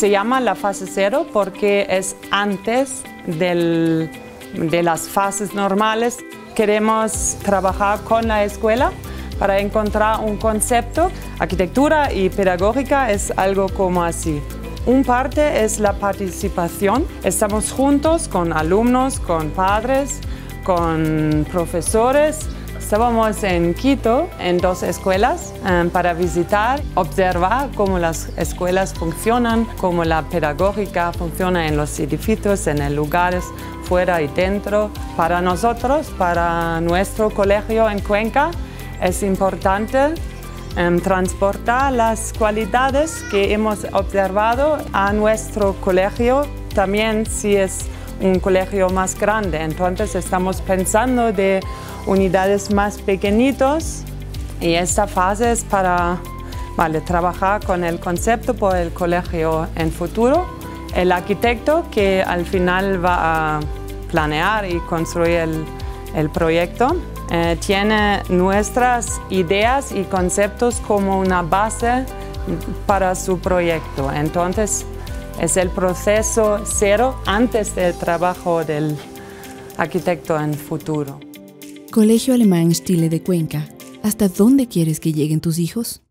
se llama la fase cero porque es antes de las fases normales. Queremos trabajar con la escuela para encontrar un concepto. Arquitectura y pedagógica es algo como así. Un parte es la participación. Estamos juntos con alumnos, con padres, con profesores. Estábamos en Quito, en dos escuelas, em, para visitar, observar cómo las escuelas funcionan, cómo la pedagógica funciona en los edificios, en los lugares, fuera y dentro. Para nosotros, para nuestro colegio en Cuenca, es importante Em, transportar las cualidades que hemos observado a nuestro colegio, también si es un colegio más grande. Entonces estamos pensando de unidades más pequeñitos y esta fase es para vale, trabajar con el concepto por el colegio en futuro. El arquitecto que al final va a planear y construir el, el proyecto eh, tiene nuestras ideas y conceptos como una base para su proyecto. Entonces, es el proceso cero antes del trabajo del arquitecto en futuro. Colegio Alemán Stile de Cuenca. ¿Hasta dónde quieres que lleguen tus hijos?